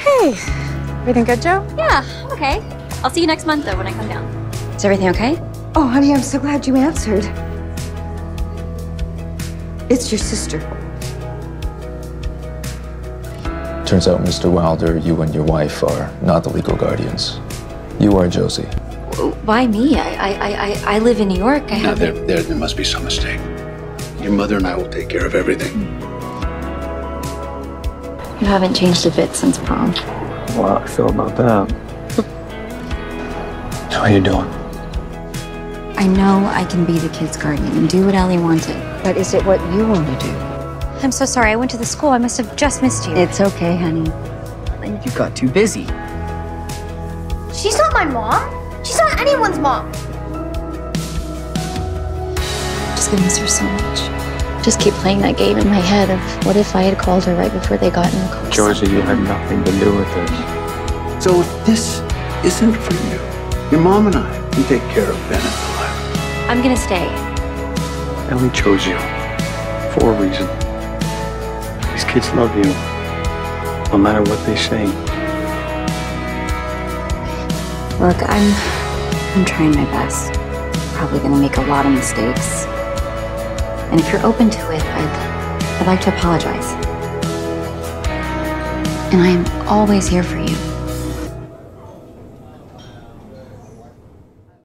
Hey, everything good, Joe? Yeah, I'm okay. I'll see you next month, though, when I come down. Is everything okay? Oh, honey, I'm so glad you answered. It's your sister. Turns out, Mr. Wilder, you and your wife are not the legal guardians. You are Josie. Why me? I I I, I live in New York. I Now, have. there, there, there must be some mistake. Your mother and I will take care of everything. You haven't changed a bit since prom. Well, I feel about that. How are you doing? I know I can be the kid's guardian and do what Ellie wanted. But is it what you want to do? I'm so sorry. I went to the school. I must have just missed you. It's okay, honey. You got too busy. She's not my mom. She's not anyone's mom. just gonna miss her so much. Just keep playing that game in my head of what if I had called her right before they got in the car. Georgia, you had nothing to do with this. So this isn't for you. Your mom and I can take care of Ben and Delilah. I'm gonna stay. Ellie chose you for a reason. These kids love you, no matter what they say. Look, I'm I'm trying my best. Probably gonna make a lot of mistakes. And if you're open to it, I'd I'd like to apologize. And I am always here for you.